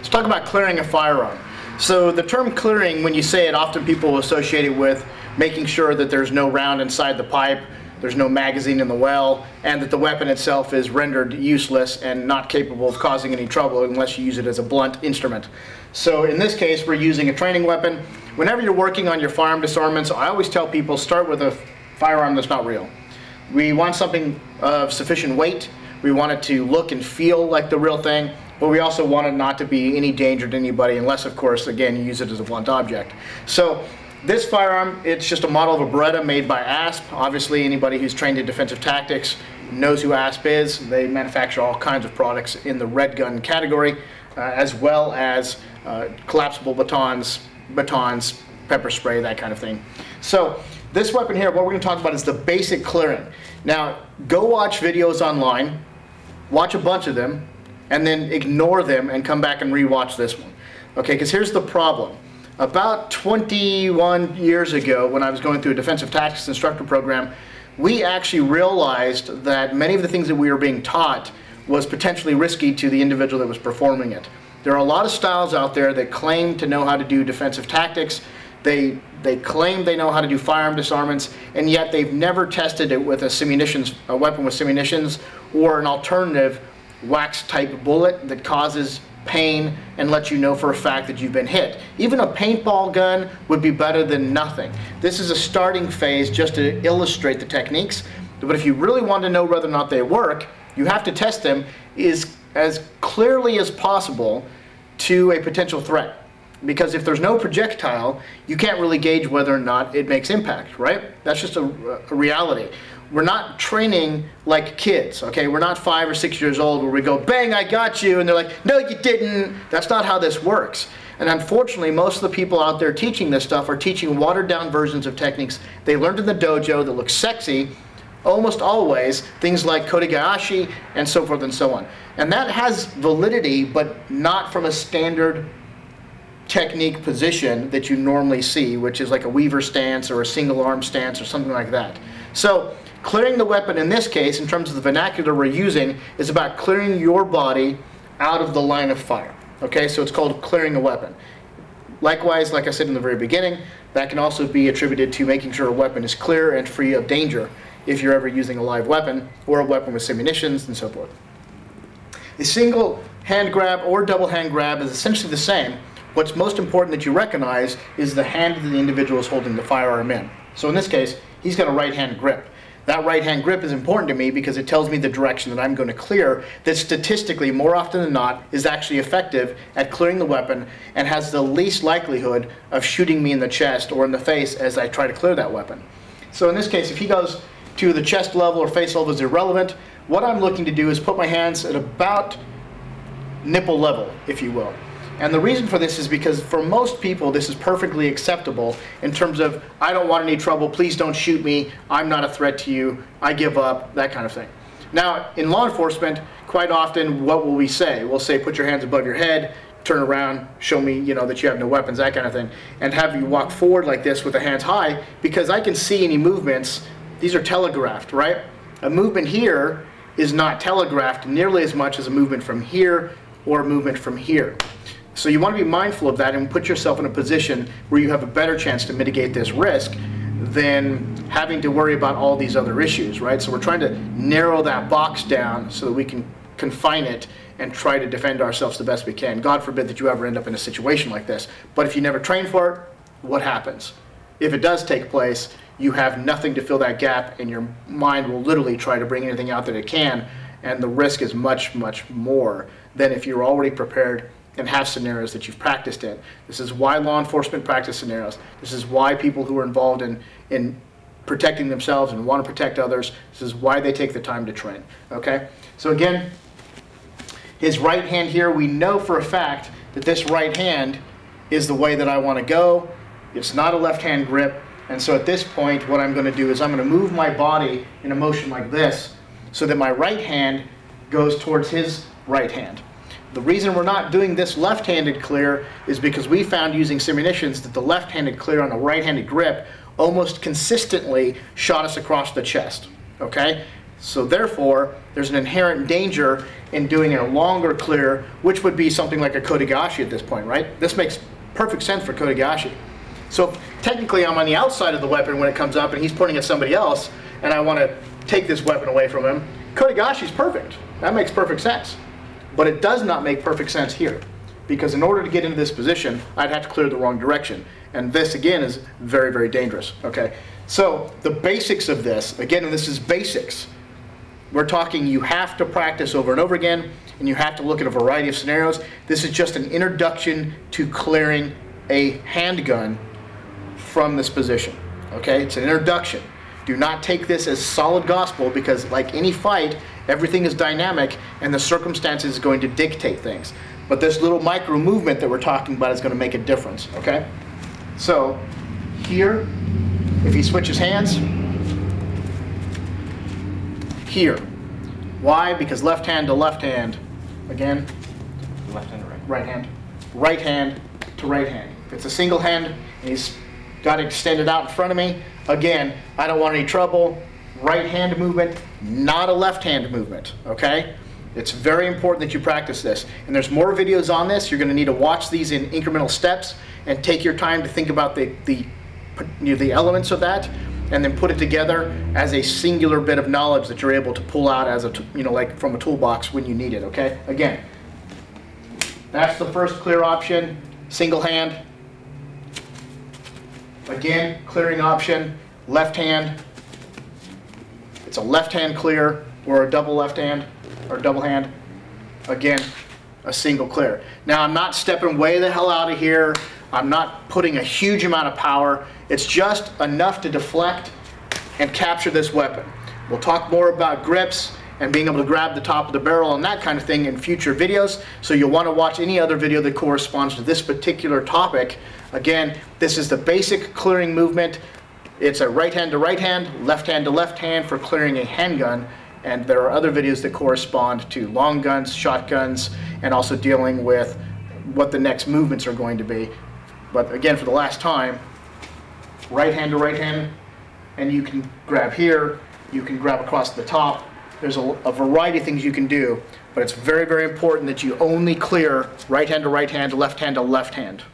Let's talk about clearing a firearm. So the term clearing, when you say it, often people associate it with making sure that there's no round inside the pipe, there's no magazine in the well, and that the weapon itself is rendered useless and not capable of causing any trouble unless you use it as a blunt instrument. So in this case, we're using a training weapon. Whenever you're working on your firearm disarmaments, I always tell people start with a firearm that's not real. We want something of sufficient weight. We want it to look and feel like the real thing, but we also want it not to be any danger to anybody unless, of course, again, you use it as a blunt object. So this firearm, it's just a model of a Beretta made by ASP. Obviously, anybody who's trained in defensive tactics knows who ASP is. They manufacture all kinds of products in the red gun category, uh, as well as uh, collapsible batons, batons, pepper spray, that kind of thing. So this weapon here, what we're going to talk about is the basic clearing. Now, go watch videos online, watch a bunch of them, and then ignore them and come back and rewatch this one. Okay, because here's the problem about 21 years ago, when I was going through a defensive tactics instructor program, we actually realized that many of the things that we were being taught was potentially risky to the individual that was performing it. There are a lot of styles out there that claim to know how to do defensive tactics. They, they claim they know how to do firearm disarmaments, and yet they've never tested it with a, simunitions, a weapon with simunitions or an alternative wax type bullet that causes pain and let you know for a fact that you've been hit. Even a paintball gun would be better than nothing. This is a starting phase just to illustrate the techniques, but if you really want to know whether or not they work, you have to test them as clearly as possible to a potential threat. Because if there's no projectile, you can't really gauge whether or not it makes impact, right? That's just a, a reality we're not training like kids, okay? We're not five or six years old where we go, bang, I got you, and they're like, no, you didn't. That's not how this works. And unfortunately, most of the people out there teaching this stuff are teaching watered down versions of techniques they learned in the dojo that look sexy, almost always, things like kotegaeshi and so forth and so on. And that has validity, but not from a standard technique position that you normally see, which is like a weaver stance or a single arm stance or something like that. So Clearing the weapon in this case, in terms of the vernacular we're using, is about clearing your body out of the line of fire. Okay, so it's called clearing a weapon. Likewise, like I said in the very beginning, that can also be attributed to making sure a weapon is clear and free of danger if you're ever using a live weapon or a weapon with simunitions and so forth. A single hand grab or double hand grab is essentially the same. What's most important that you recognize is the hand that the individual is holding the firearm in. So in this case, he's got a right hand grip. That right hand grip is important to me because it tells me the direction that I'm going to clear that statistically, more often than not, is actually effective at clearing the weapon and has the least likelihood of shooting me in the chest or in the face as I try to clear that weapon. So in this case, if he goes to the chest level or face level is irrelevant, what I'm looking to do is put my hands at about nipple level, if you will. And the reason for this is because for most people, this is perfectly acceptable in terms of, I don't want any trouble, please don't shoot me, I'm not a threat to you, I give up, that kind of thing. Now, in law enforcement, quite often, what will we say? We'll say, put your hands above your head, turn around, show me, you know, that you have no weapons, that kind of thing, and have you walk forward like this with the hands high, because I can see any movements. These are telegraphed, right? A movement here is not telegraphed nearly as much as a movement from here or a movement from here. So you want to be mindful of that and put yourself in a position where you have a better chance to mitigate this risk than having to worry about all these other issues, right? So we're trying to narrow that box down so that we can confine it and try to defend ourselves the best we can. God forbid that you ever end up in a situation like this. But if you never train for it, what happens? If it does take place, you have nothing to fill that gap and your mind will literally try to bring anything out that it can and the risk is much, much more than if you're already prepared and have scenarios that you've practiced in. This is why law enforcement practice scenarios. This is why people who are involved in, in protecting themselves and want to protect others, this is why they take the time to train. Okay? So again, his right hand here, we know for a fact that this right hand is the way that I want to go. It's not a left hand grip. And so at this point, what I'm going to do is I'm going to move my body in a motion like this so that my right hand goes towards his right hand. The reason we're not doing this left-handed clear is because we found using simunitions that the left-handed clear on a right-handed grip almost consistently shot us across the chest. Okay? So therefore, there's an inherent danger in doing a longer clear, which would be something like a Kotegashi at this point, right? This makes perfect sense for Kotegashi. So technically I'm on the outside of the weapon when it comes up and he's pointing at somebody else and I want to take this weapon away from him. Kotegashi's perfect. That makes perfect sense. But it does not make perfect sense here. Because in order to get into this position, I'd have to clear the wrong direction. And this, again, is very, very dangerous. Okay. So the basics of this, again, and this is basics. We're talking you have to practice over and over again, and you have to look at a variety of scenarios. This is just an introduction to clearing a handgun from this position. Okay, it's an introduction. Do not take this as solid gospel because like any fight, everything is dynamic and the circumstances is going to dictate things. But this little micro movement that we're talking about is going to make a difference, okay? So here, if he switches hands, here. Why? Because left hand to left hand, again, Left hand to right? right hand, right hand to right hand. If it's a single hand and he's got it extended out in front of me, again, I don't want any trouble. Right hand movement, not a left hand movement, okay? It's very important that you practice this. And there's more videos on this. You're going to need to watch these in incremental steps and take your time to think about the, the, you know, the elements of that and then put it together as a singular bit of knowledge that you're able to pull out as a, you know, like from a toolbox when you need it, okay? Again, that's the first clear option, single hand. Again, clearing option, left hand. It's a left hand clear or a double left hand or double hand. Again, a single clear. Now I'm not stepping way the hell out of here. I'm not putting a huge amount of power. It's just enough to deflect and capture this weapon. We'll talk more about grips and being able to grab the top of the barrel and that kind of thing in future videos. So you'll want to watch any other video that corresponds to this particular topic. Again, this is the basic clearing movement. It's a right hand to right hand, left hand to left hand for clearing a handgun. And there are other videos that correspond to long guns, shotguns, and also dealing with what the next movements are going to be. But again, for the last time, right hand to right hand, and you can grab here, you can grab across the top. There's a, a variety of things you can do, but it's very, very important that you only clear right hand to right hand, left hand to left hand.